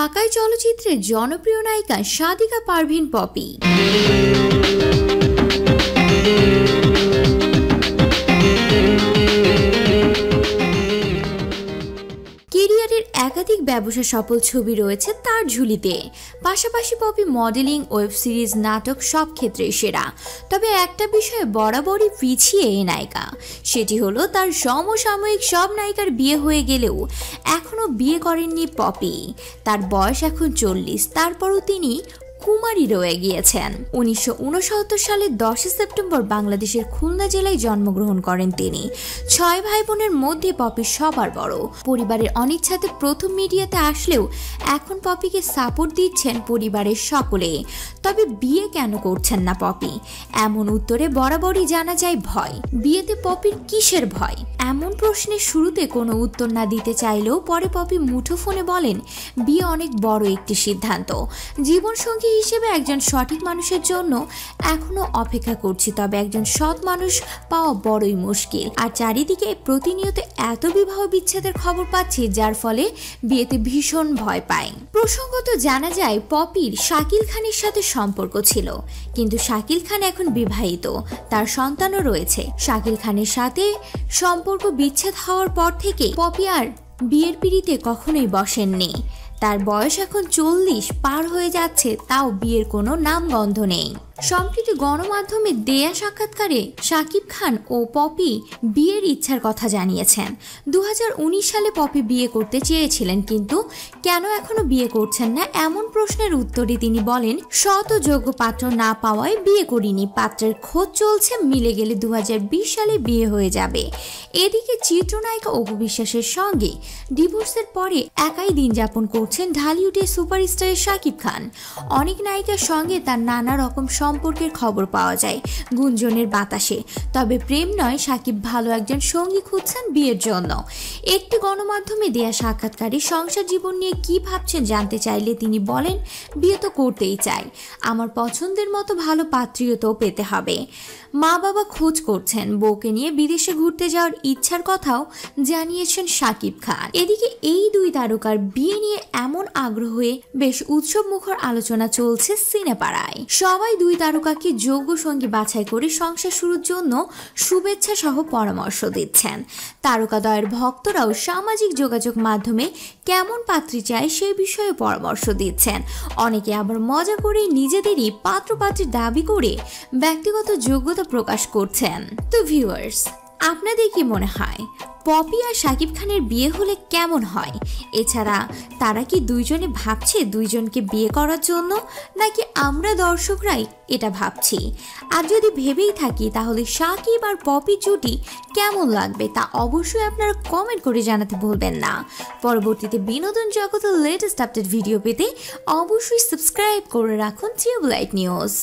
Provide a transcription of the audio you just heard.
ঢাকায় চলচ্চিত্রের জনপ্রিয় নায়িকা সাদিকা পারভিন পপি। একাধিক ব্যবসা সফল ছবি রয়েছে তার ঝুলিতে। পাশাপাশি পপি মডেলিং, ওয়েব সিরিজ, নাটক সব ক্ষেত্রে সেরা। তবে একটা বিষয়ে বরাবরই পিছিয়ে এই নায়িকা। সেটি হলো তার সমসাময়িক সব নায়িকার বিয়ে হয়ে গেলেও এখনও বিয়ে করেননি পপি। তার বয়স এখন চল্লিশ, তারপরও তিনি কুমারী রয়ে গিয়েছেন উনিশশো সালের দশই সেপ্টেম্বর বাংলাদেশের খুলনা জেলায় জন্মগ্রহণ করেন তিনি। ছয় ভাই বোনের মধ্যে পপি সবার বড়। পরিবারের অনিচ্ছাতে প্রথম মিডিয়াতে আসলেও এখন পপিকে সাপোর্ট দিচ্ছেন পরিবারের সকলে। তবে বিয়ে কেন করছেন না পপি? এমন উত্তরে বরাবরই জানা যায় ভয়। বিয়েতে পপির কিসের ভয়? এমন প্রশ্নের শুরুতে কোনো উত্তর না দিতে চাইলেও পরে পপি মুঠোফোনে বলেন, বিয়ে অনেক বড় একটি সিদ্ধান্ত। জীবনসঙ্গী হিসেবে একজন সঠিক মানুষের জন্য এখনও অপেক্ষা করছি, তবে একজন সৎ মানুষ পাওয়া বড়ই মুশকিল। আর চারিদিকে প্রতিনিয়ত এত বিবাহ বিচ্ছেদের খবর পাচ্ছি, যার ফলে বিয়েতে ভীষণ ভয় পায় প্রসঙ্গত জানা যায়, পপির শাকিল খানের সাথে সম্পর্ক ছিল, কিন্তু শাকিল খান এখন বিবাহিত, তার সন্তানও রয়েছে। শাকিল খানের সাথে সম্পর্ক বিচ্ছেদ হওয়ার পর থেকে পপি আর বিয়ের পিড়িতে কখনোই বসেননি। তার বয়স এখন চল্লিশ, পার হয়ে যাচ্ছে, তাও বিয়ের কোনো নামগন্ধ নেই। সম্প্রতি গণমাধ্যমে দেয়া সাক্ষাৎকারে শাকিব খান ও পপি বিয়ের ইচ্ছার কথা জানিয়েছেন। দু হাজার উনিশ সালে পপি বিয়ে করতে চেয়েছিলেন, কিন্তু কেন এখনও বিয়ে করছেন না এমন প্রশ্নের উত্তরে তিনি বলেন শত যোগ্য পাত্র না পাওয়ায় বিয়ে করিনি, পাত্রের খোঁজ চলছে, মিলে গেলে দু হাজার বিশ সালে বিয়ে হয়ে যাবে। এদিকে চিত্রনায়িকা অপু বিশ্বাসের সঙ্গে ডিভোর্সের পরে একাই দিন যাপন করছেন ঢালিউডের সুপারস্টার শাকিব খান। অনেক নায়িকার সঙ্গে তার নানা রকম সম্পর্কের খবর পাওয়া যায়, গুঞ্জনের বাতাসে। তবে প্রেম নয়, সাকিব ভালো একজন সঙ্গী খুঁজছেন বিয়ের জন্য। একটি গণমাধ্যমে দেয়া সাক্ষাৎকারে সংসার জীবন নিয়ে কি ভাবছেন জানতে চাইলে তিনি বলেন, বিয়ে তো করতেই চাই। আমার পছন্দের মতো ভালো পাত্রীয় তো পেতে হবে। মা বাবা খোঁজ করছেন, বউকে নিয়ে বিদেশে ঘুরতে যাওয়ার ইচ্ছার কথাও জানিয়েছেন সাকিব খান। এদিকে এই দুই তারকার বিয়ে নিয়ে এমন আগ্রহে বেশ উৎসব মুখর আলোচনা চলছে সিনেপাড়ায়। সবাই দুই তারকাকে যোগ্য সঙ্গী বাছাই করে সংসার শুরুর জন্য শুভেচ্ছা সহ পরামর্শ দিচ্ছেন। তারকাদয়ের ভক্তরাও সামাজিক যোগাযোগ মাধ্যমে কেমন পাত্রী চায় সে বিষয়ে পরামর্শ দিচ্ছেন। অনেকে আবার মজা করে নিজেদেরই পাত্রপাত্রীর দাবি করে ব্যক্তিগত যোগ্যতা প্রকাশ করছেন। তো ভিউয়ার্স আপনাদের কি মনে হয়? পপি আর সাকিব খানের বিয়ে হলে কেমন হয়? এছাড়া তারা কি দুইজনে ভাবছে দুইজনকে বিয়ে করার জন্য? নাকি আমরা দর্শকরাই এটা ভাবছি? আর যদি ভেবেই থাকি, তাহলে সাকিব আর পপি জুটি কেমন লাগবে তা অবশ্যই আপনারা কমেন্ট করে জানাতে ভুলবেন না। পরবর্তীতে বিনোদন জগতের লেটেস্ট আপডেট ভিডিও পেতে অবশ্যই সাবস্ক্রাইব করে রাখুন টিউবলাইট নিউজ